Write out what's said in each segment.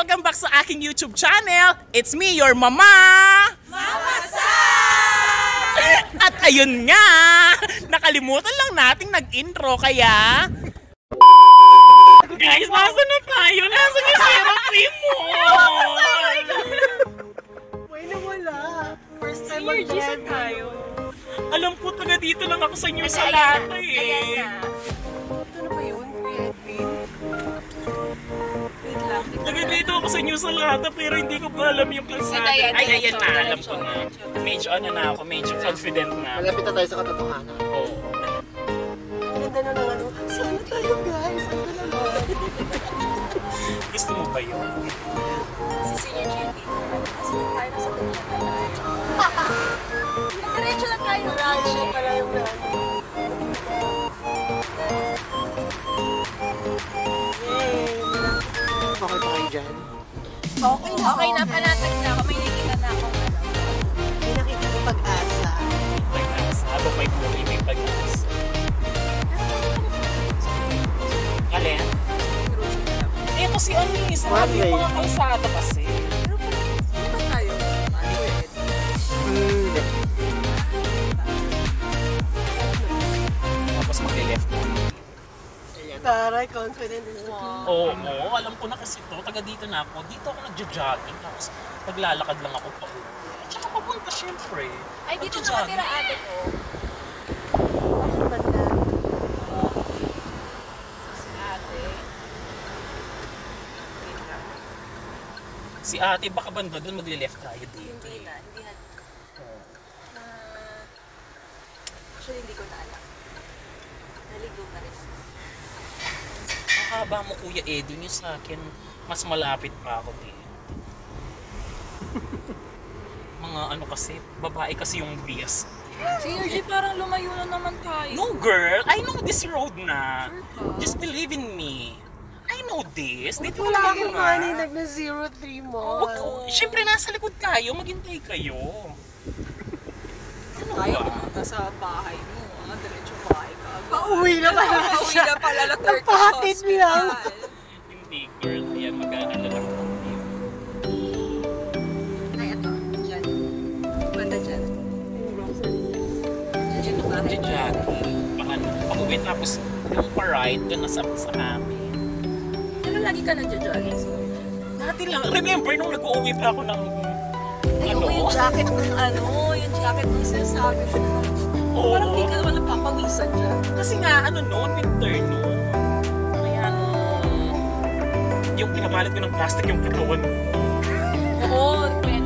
Welcome back sa aking YouTube channel. It's me, your mama! Mama At ayun nga, nakalimutan lang nating nag-intro kaya... Guys, nasa na tayo? Nasa na si Primo? May nawala. First time mag-vlog. tayo. Alam ko taga dito lang ako sa inyo sa lahat eh. Ito na sa inyo sa lahat pero hindi ko pa alam yung kalsada. Yan, Ay, ayan diretso, na, alam diretso, ko na. diretso. Medyo ano na ako, medyo confident na. Malapit na tayo sa katotohanan. Oh. Ang ganda na ng ano. Saan na tayo guys? Ganda na. Gusto mo ba yun? Si Senior JP. Kasi tayo na sa dunya Diretso lang tayo. Ranch pala yung ranch. Okay na. Okay na. Panatag na ako. May nakita na ako. May nakita ko pag-asa. Pag-asa. Habang may buhay, may pag-asa. Alin? Eh, kasi ano yung isa One yung mga kalsada kasi. Taray, confident din sa Oo, oo, alam ko na kasi to. Taga dito na ako. Dito ako nagja-jogging. Tapos naglalakad lang ako pa. At saka papunta syempre. Ay, dito Nagja-jogging. nakatira ate ko. banda. Si ate. Baka banda doon magle-left tayo dito. Hindi na. Hindi na. Oo. Ah, actually, hindi ko na alam. Naligaw na rin. Haba mo Kuya Eddie yung sa akin, mas malapit pa ako dito. Mga ano kasi, babae kasi yung bias. G, parang lumayo na naman tayo. No girl, I know this road na. Sure ka? Just believe in me. I know this. Dito Wala akong na. money. Nag-na-03 mo. Wag ko- Siyempre nasa likod tayo, maghintay kayo. Ano Tayo ba? pumunta sa bahay mo. Ah, diretso bahay ka. Pauwi na pala Pauwi siya. na pala na lang. hospital. Hindi girl, ayan mag-aalala lang ako. Ay, ito. Diyan. Banda dyan. Diyan yung bahay. Jogging. Paano? Pag-uwi tapos yung pa-ride doon nasa sa amin. Pero lagi ka nagja-jogging. Dati lang, remember nung nag-uwi pa ako ng Ay, ano? yung jacket ng ano, yung jacket ng sinasabi ko. Oo. Parang di ka naman napapawisan dyan. Kasi nga, ano noon, winter noon. Kaya nung yung pinabalot ko ng plastic yung katawan. Oo, kwento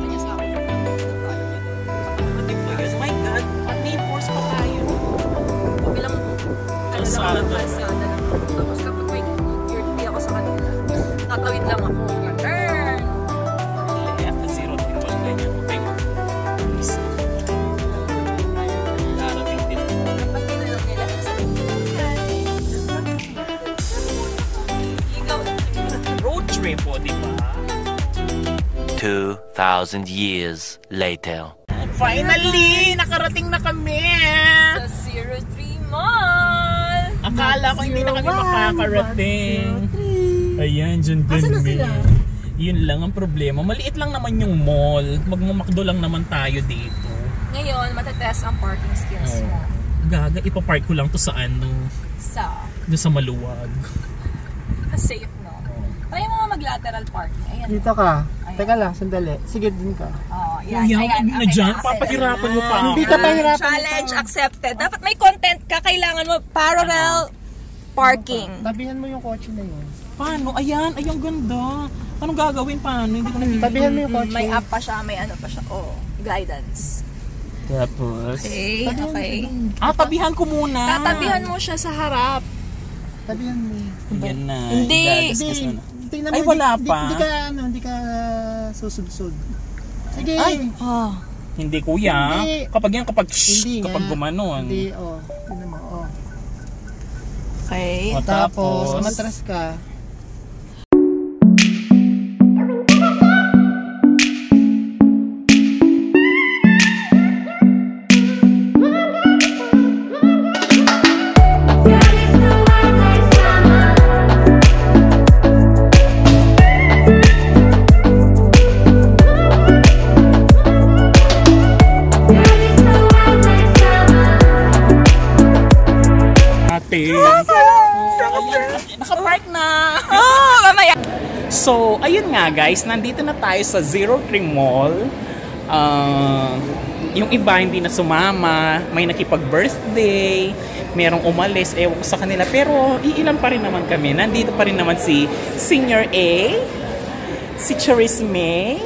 2,000 years later. Finally, nakarating na kami! sa 03 Mall! Akala ko hindi na kami makakarating. Ayan, dyan Asan na sila? Yun lang ang problema. Maliit lang naman yung mall. Magmamakdo lang naman tayo dito. Ngayon, matetest ang parking skills Oo. mo. Gaga, ipapark ko lang to sa ano, Sa, doon sa maluwag. safe no. Try mo nga mag-lateral parking. Ayan. Dito ka. Ayan. Teka lang, sandali. Sige din ka. Oh, yan, Kuya, ayan. huwag na Okay dyan. okay Papahirapan mo pa. Hindi ka pahirapan. Challenge accepted. Dapat may content ka. Kailangan mo parallel parking. Tabihan mo yung kotse na yun. Paano? Ayan, ay ang ganda. Anong gagawin? Paano? Hindi ko nakikita. Tabihan mo yung kotse. May app pa siya, may ano pa siya. Oh, guidance. Tapos? Okay, okay. Ah, tabihan ko muna. Tatabihan mo siya sa harap. Tabihan mo. Ayan na. Hindi. Hindi, na. tingnan Ay, mo, wala di- pa. Di, di ka, ano, di ka susubsod. Sige. Ay! Oh. Hindi kuya. Hindi. Kapag yan, kapag shh, Hindi nga. kapag gumanon. Hindi, oh. Tingnan mo, oh. Okay. O, Tapos, tapos, umatras ka. Guys, nandito na tayo sa Zero Tree Mall. Ah, yung iba hindi na sumama, may nakipag-birthday, merong umalis, ewan ko sa kanila. Pero iilan pa rin naman kami. Nandito pa rin naman si Senior A, si Charis May,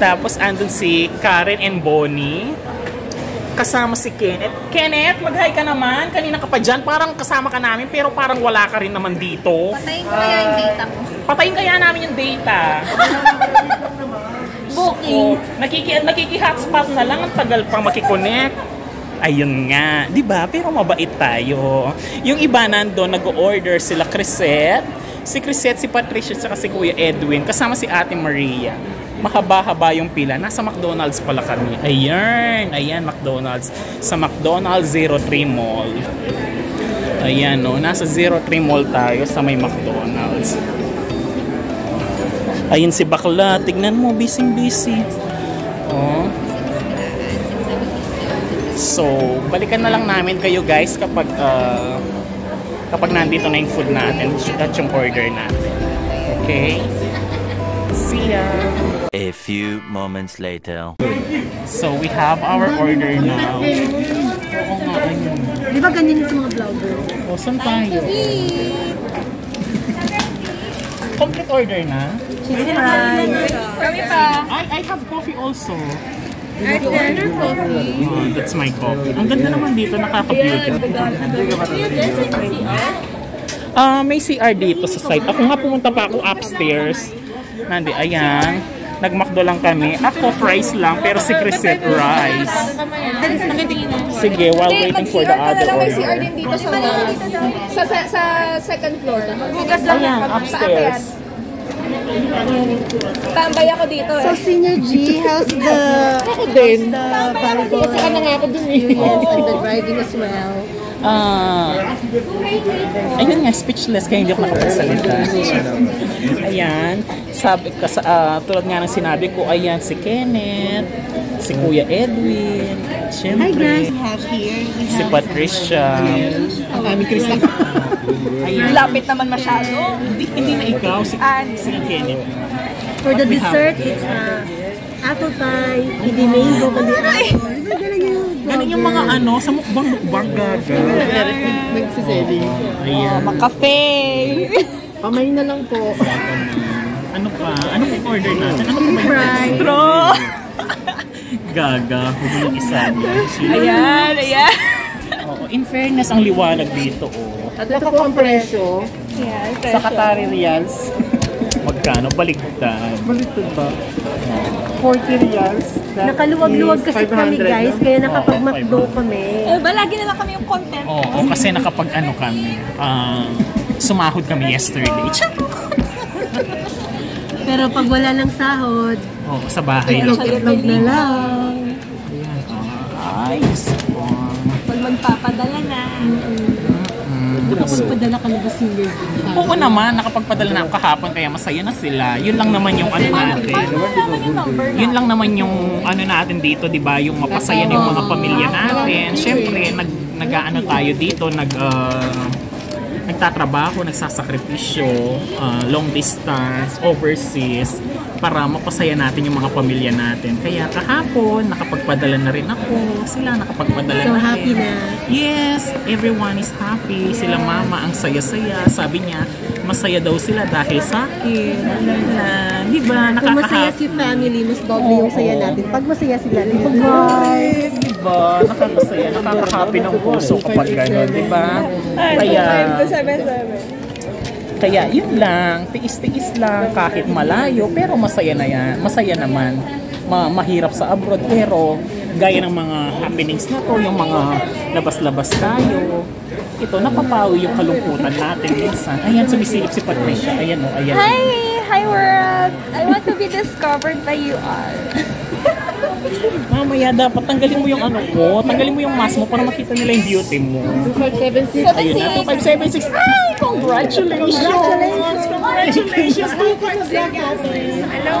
tapos andun si Karen and Bonnie. Kasama si Kenneth. Kenneth, mag-hi ka naman. Kanina ka pa dyan. Parang kasama ka namin, pero parang wala ka rin naman dito. Patayin ko kaya yung data ko. Patayin kaya namin yung data. Booking. Oh, nakiki nakiki-hotspot na lang ang tagal pang makikonnect. Ayun nga, 'di ba? Pero mabait tayo. Yung iba nandoon nag-order sila Crisette, si Crisette, si Patricia, at si Kuya Edwin, kasama si Ate Maria. Mahaba-haba yung pila. Nasa McDonald's pala kami. Ayan, ayan McDonald's. Sa McDonald's 03 Mall. Ayan, no. Nasa 03 Mall tayo sa may McDonald's. Ayun si bakla, tignan mo, busy-busy. Oh. So, balikan na lang namin kayo guys kapag ah, kapag nandito na yung food natin at yung order natin. Okay? See ya! A few moments later. So, we have our order now. Oo nga, ayun. Di ba ganyan sa mga vlogger? O, saan tayo? Complete order na? Cheese fries. Kami pa. I, I have coffee also. After coffee. Oh, that's my coffee. Ang ganda naman dito, nakaka-beauty. Ah, may CR dito sa site. Ako nga pumunta pa ako upstairs. Nandi, ayan. Nagmakdo lang kami. Ako fries lang, pero si Crisette rice. Sige, while waiting for the other CR order. din dito sa sa, sa, sa second floor. Bukas lang Ayan, sa upstairs. Tambay ako dito So, eh. Senior G, how's the, Ako din. the volleyball Saka na nga ako dun eh. and the driving as well? Ah, ayun nga, speechless kaya hindi ako nakapagsalita. ayan, sabi ka sa, ah, tulad nga ng sinabi ko, ayan si Kenneth, si Kuya Edwin, Hi syempre, guys, we have here, we si Patricia. Kami Krista. Ayan, Lapit naman masyado. hindi, hindi na ikaw, si, si Kenneth. For the dessert, it's uh, apple pie, hindi mango, kundi apple. Di ba ganun yung mga ano, sa mukbang-mukbang gaga. Nagsiselling. Ayan. Cafe. Pamay na lang po. Ano pa? Ano yung order natin? Ano pa ba yung. Bro. Gaga, huwag isa niya. Ayan, ayan. Oo, in fairness, ang liwanag dito, oh. At ito po ang presyo. Ayan, Sa Qatari Reals, magkano? Baligtad. Baliktad ba? 40 Reals. Nakaluwag-luwag kasi kami guys, kaya nakapag-McDo kami. Eh, ba, lagi na lang kami yung content. Oo, kasi nakapag ano kami, ah, sumahod kami yesterday. Pero pag wala ng sahod, Oo, sa bahay lang. itlog-itlog na lang. Nakapagpadala ka na ba senior? Oo naman, nakapagpadala na ako kahapon kaya masaya na sila. Yun lang naman yung ano natin. Yun lang naman yung ano natin dito, 'di ba? Yung mapasaya yung mga pamilya natin. Syempre, nag nag-aano tayo dito, nag ah, nagtatrabaho, nagsasakripisyo, ah, long distance, overseas para mapasaya natin yung mga pamilya natin. Kaya kahapon, nakapagpadala na rin ako. Sila nakapagpadala So na happy rin. na. Yes, everyone is happy. Sila mama ang saya-saya. Sabi niya, masaya daw sila dahil sa akin. Lala. Di ba? Kung masaya si family, mas doble yung saya natin. Pag masaya sila, di ba? Di ba? Nakakasaya, nakaka-happy ng puso kapag gano'n, di ba? Kaya, kaya yun lang, tiis-tiis lang kahit malayo, pero masaya na yan. Masaya naman. Ma mahirap sa abroad, pero gaya ng mga happenings na to, yung mga labas-labas tayo, ito, napapawi yung kalungkutan natin minsan. Ayan, sumisilip si Patricia. Ayan o, ayan. Hi! Hi world! I want to be discovered by you all. Mamaya dapat tanggalin mo yung ano mo, tanggalin mo yung mask mo para makita nila yung beauty mo. 2576. Ayun na, 2576. Ay, congratulations! Congratulations! 2576! Hello,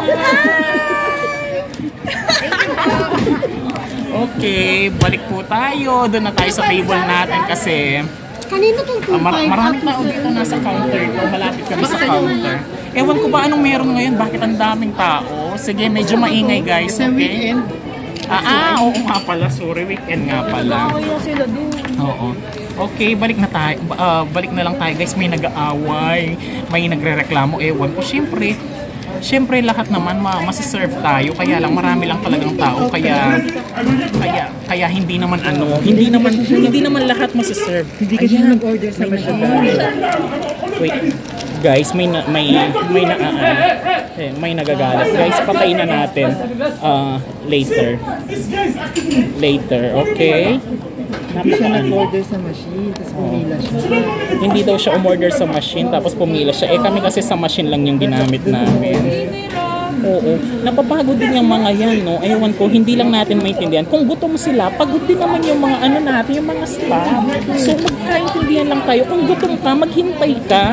Okay, balik po tayo. Doon na tayo sa table natin kasi Kanino tong Ah, mar- 2.5 maraming tao dito nasa counter ko. Malapit kami sa counter. Ewan ko ba anong meron ngayon? Bakit ang daming tao? Sige, medyo maingay guys, okay? Ah, ah, oo nga pala. Sorry, weekend nga pala. Kaya sila doon. Oo. Okay, balik na tayo. ah, balik na lang tayo guys. May nag-aaway. May nagre-reklamo. Ewan ko. Siyempre, Siyempre lahat naman ma masiserve tayo kaya lang marami lang talagang tao kaya kaya kaya hindi naman ano hindi naman hindi naman lahat masiserve hindi kasi nag-order sa machine wait guys may na, may may na ah, ah, eh, may nagagalit guys patayin na natin Ah, later later okay Hindi siya nag-order sa machine, tapos pumila siya. hindi daw siya umorder sa machine tapos pumila siya. Eh kami kasi sa machine lang yung ginamit namin. Oo. Napapagod din yung mga yan, no? Ewan ko, hindi lang natin maintindihan. Kung gutom sila, pagod din naman yung mga ano natin, yung mga staff. So magkaintindihan lang tayo. Kung gutom ka, maghintay ka.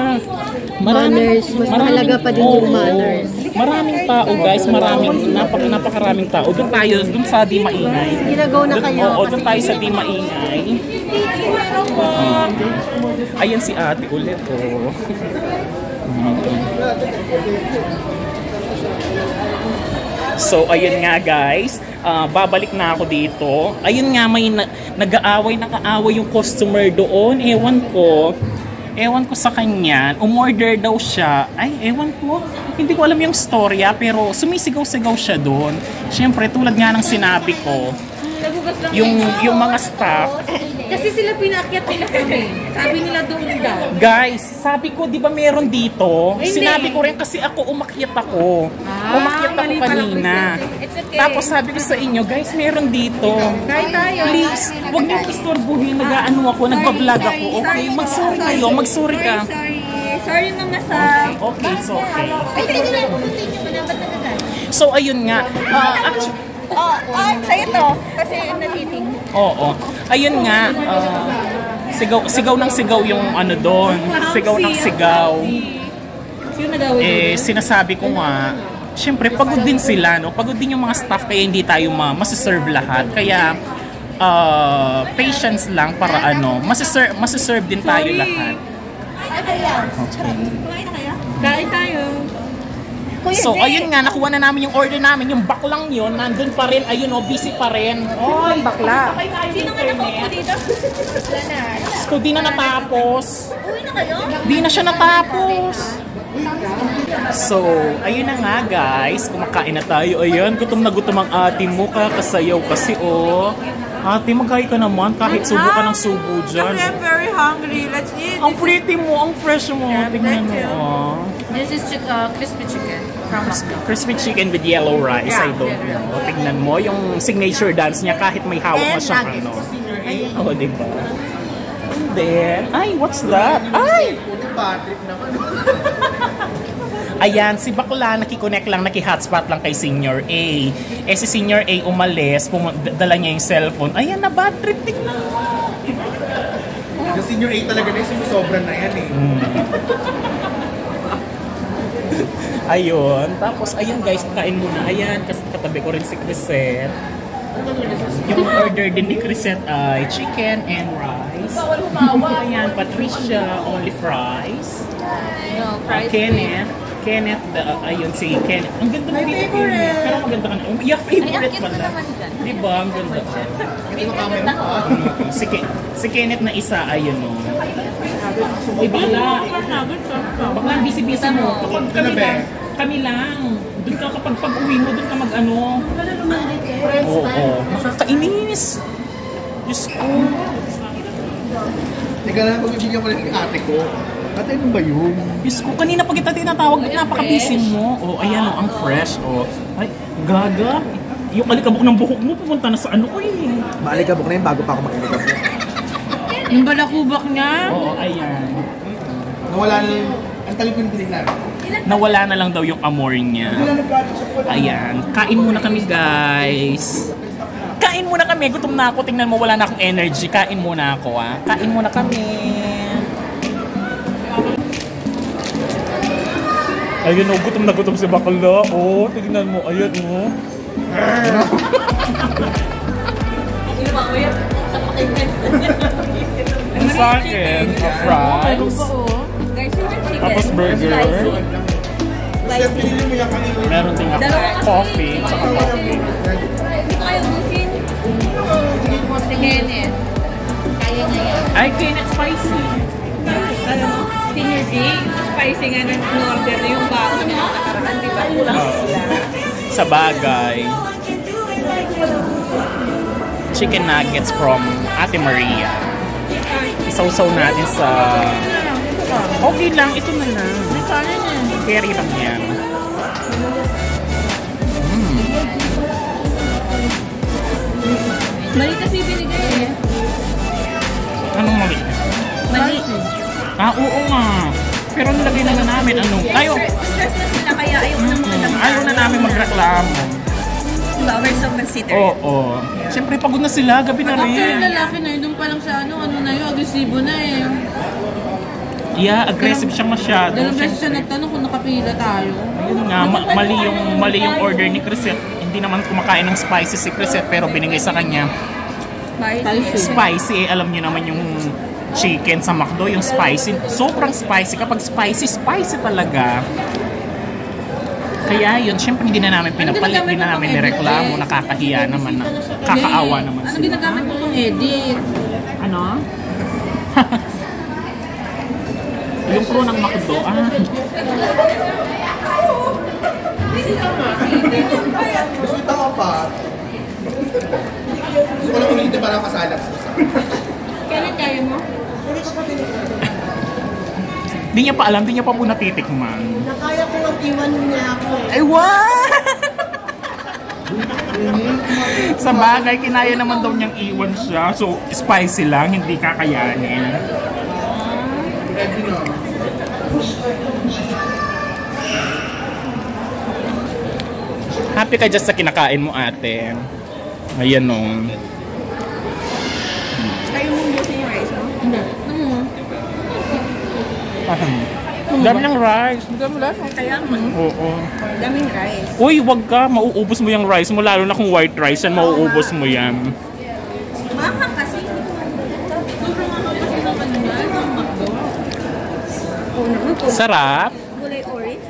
Manners. Mas mahalaga pa din yung manners. Maraming tao, guys. Maraming, napak, napakaraming tao. Doon tayo, doon sa di maingay. Ginagaw na kayo. Oo, doon tayo sa di maingay. Ah. ayan si ate ulit, oh. So, ayun nga guys, Ah, babalik na ako dito. Ayun nga, may na- nag-aaway, nag-aaway yung customer doon. Ewan ko. Ewan ko sa kanya. Umorder daw siya. Ay, ewan ko. Hindi ko alam yung storya, pero sumisigaw-sigaw siya doon. Siyempre, tulad nga ng sinabi ko, yung, yung mga staff, Kasi sila pinakyat nila kami. Sabi nila doon daw. Guys, sabi ko, di ba meron dito? Hindi. Sinabi ko rin kasi ako umakyat ako. Ah, umakyat ako kanina. Okay. Tapos sabi ko sa inyo, guys, meron dito. Kain tayo. Please, huwag niyo istorbuhin. Nag-ano ako, nagpa-vlog ako. Okay, magsuri kayo, magsuri ka. Sorry. Sorry mga sa... Okay, it's okay. Ay, hindi na ako? So, ayun nga. Ah, actually, Oh, oh, sa'yo to. Kasi natiting. oo. Ayun nga. ah, sigaw, sigaw ng sigaw yung ano doon. Sigaw ng sigaw. Eh, sinasabi ko nga, syempre, pagod din sila, no? Pagod din yung mga staff, kaya hindi tayo ma masiserve lahat. Kaya, uh, patience lang para ano, masiserve, masiserve din tayo lahat. Kain tayo. So, ayun nga, nakuha na namin yung order namin. Yung baklang yun, nandun pa rin. Ayun, oh, busy pa rin. Oy, bakla. Sino nga nakaupo dito? Wala na. So, di na natapos. Uwi na kayo? Di na siya natapos. So, ayun na nga guys, kumakain na tayo. Ayan, gutom na gutom ang ate mo, kakasayaw kasi oh. Ate, magkain ka naman kahit subo ka ng subo dyan. I'm very hungry. Let's eat. Ang pretty mo, ang fresh mo. Tingnan mo. Oh. This is chick- uh, crispy chicken McDonald's. Crispy chicken with yellow rice. I Yeah, don't yeah, know. Tingnan mo yung signature dance niya kahit may hawak na siyang ano. Oh, di ba? And then, ay, what's that? Ay! Ayan, si Bakla nakikonnect lang, naki-hotspot lang kay Senior A. Eh si Senior A umalis, dala niya yung cellphone. Ayan na, bad trip. Tingnan mo. Yung senior 8 talaga na yung sobra na yan eh. Ayun. Tapos, ayun guys, kain muna. Ayan, kasi katabi ko rin si Crisette. Yung order din ni Crisette ay chicken and rice. Ayan, Patricia, only fries. No, Uh, Kenneth. Kenneth, the- ayun si Kenneth. Ang ganda mo dito, Kenneth. Pero maganda ka na. Um, yeah, favorite Ay, ang cute pala. naman dyan. Di ba? Ang ganda ka. si, Ke- si Kenneth na isa, ayun o. Uy, bakla. Bakla, ang busy-busy mo. Kapag kami lang, kami lang. Doon ka kapag pag-uwi mo, doon ka mag-ano. Oo, oo. Nakakainis. Diyos ko. Teka lang, pag-ibigyan ko lang yung ate ko. Ate, ano ba yun? Diyos ko, kanina pa kita tinatawag, napaka-busy mo. Oh, ayan oh, ang fresh. Oh. Ay, gaga. Yung alikabok ng buhok mo, pumunta na sa ano ko eh. Maalikabok na yun bago pa ako makinikabok. Yung balakubak niya. Oo, ayan. Nawala na yung... Ang talim ko yung tinignan. Nawala na lang daw yung amor niya. Ayan, kain muna kami guys. Kain muna kami, gutom na ako, tingnan mo wala na akong energy. Kain muna ako ah. Kain muna kami. Ayun oh, gutom na gutom si Bakla. Oh, tingnan mo. Ayun oh. sa akin, fries. Guys, yung chicken. Tapos burger. Kasi pinili mo yung kanina. Meron din ako coffee, tsaka coffee. Hindi ko kayo busin. Si Kenneth. Kaya niya yan. Ay, spicy. Alam mo, Senior G, spicy nga ng order na yung bago niya nakaraan, di ba? Kulang Oo. sila. Sa bagay. Chicken nuggets from Ate Maria. Isawsaw natin sa... Okay lang, ito na lang. Carry lang yan. Mali kasi binigay eh. Anong mali? Mali. Ah, oo nga. Pero nilagay na na namin, ano? Ayaw, Stress na sila kaya ayaw na lang. ayaw na namin magreklamo. Diba, we're so considerate. Oo. Siyempre, pagod na sila. Gabi na rin. lalaki na yun. Doon pa lang sa ano, ano na yun, agresibo na eh. Yeah, aggressive siya masyado. Dalawang beses siya nagtanong kung nakapila tayo. Ayun nga, ma- mali yung mali yung order ni Chrisette. Hindi naman kumakain ng spicy si Chrisette pero binigay sa kanya spicy. Eh, alam niyo naman yung chicken sa McDo, yung spicy. Sobrang spicy. Kapag spicy, spicy talaga. Kaya yun, syempre hindi na namin pinapalit, hindi na namin nireklamo, nakakahiya naman na, kakaawa naman Ano ginagamit mo pang edit? Ano? yung crew ng McDo, ah. Gusto ito ka pa. Gusto ko lang ulitin para kasalak sa Hindi niya pa alam, hindi niya pa po natitikman. Nakaya ko ang iwan niya ako. Ay, what? Sa bagay, kinaya naman daw niyang iwan siya. So, spicy lang, hindi kakayanin. Happy ka just sa kinakain mo, ate. Ayan o. Kayo mong busin yung rice mo? Dami ng rice. Kaya mo. Oo. Daming rice. Uy, wag ka. Mauubos mo yung rice mo. Lalo na kung white rice yan, mauubos mo yan. Mahal kasi. Sarap. Gulay orange.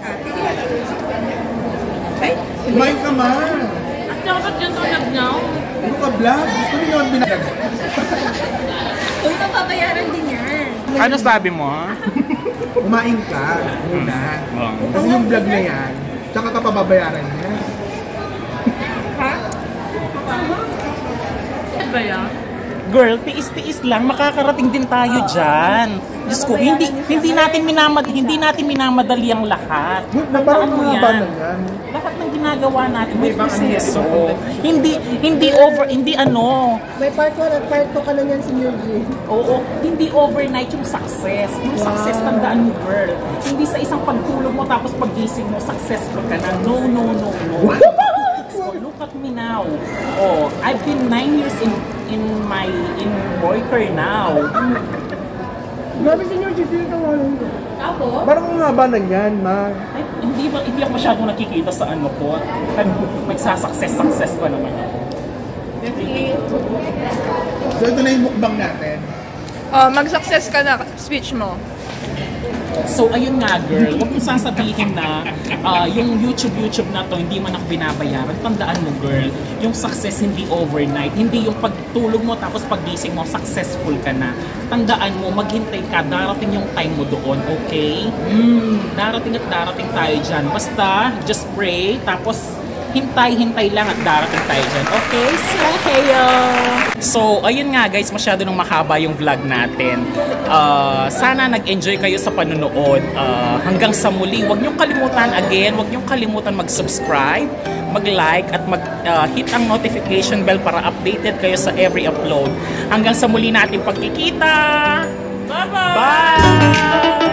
Ay, Kumain ka man. At dapat dyan ito nagnaw. Ano ka vlog? Gusto rin naman binagag. huwag kang babayaran din yan. Ano sabi mo? Kumain ka. Muna. Oh. Kasi yung vlog na yan, tsaka ka pababayaran niya. Ano ba yan? Girl, tiis-tiis lang, makakarating din tayo dyan. Diyos ko, hindi hindi natin minamad hindi natin minamadali ang lahat. Na parang Ano mga ba yan? na yan? Lahat ng ginagawa natin may proseso. nangyari. Hindi hindi over hindi ano. May part 1 at part 2 ka na niyan, Senior G. Oo, hindi overnight yung success. Yung success tandaan mo, girl. Hindi sa isang pagtulog mo tapos pagising mo successful ka na. No, no, no, no. So, look at me now. Oh, I've been nine years in in my in worker now. Grabe Senior G, pinatawanan ko. Ako? Parang ang haba na yan, ma. Ay, hindi ba hindi ako masyadong nakikita sa ano ko. At magsasuccess success pa naman ako. So ito na yung mukbang natin. Oh, mag-success ka na. Speech mo. So, ayun nga girl, huwag mong sasabihin na ah, yung YouTube, YouTube na to, hindi man ako binabayaran. Tandaan mo girl, yung success hindi overnight. Hindi yung pagtulog mo tapos pagising mo, successful ka na. Tandaan mo, maghintay ka, darating yung time mo doon, okay? Mm, darating at darating tayo dyan. Basta, just pray, tapos hintay-hintay lang at darating tayo dyan. Okay? So, heyo! So, ayun nga guys, masyado nang mahaba yung vlog natin. Ah, sana nag-enjoy kayo sa panonood. Ah, hanggang sa muli, huwag niyong kalimutan again, huwag niyong kalimutan mag-subscribe, mag-like at mag-hit ang notification bell para updated kayo sa every upload. Hanggang sa muli natin pagkikita! Bye-bye! Bye!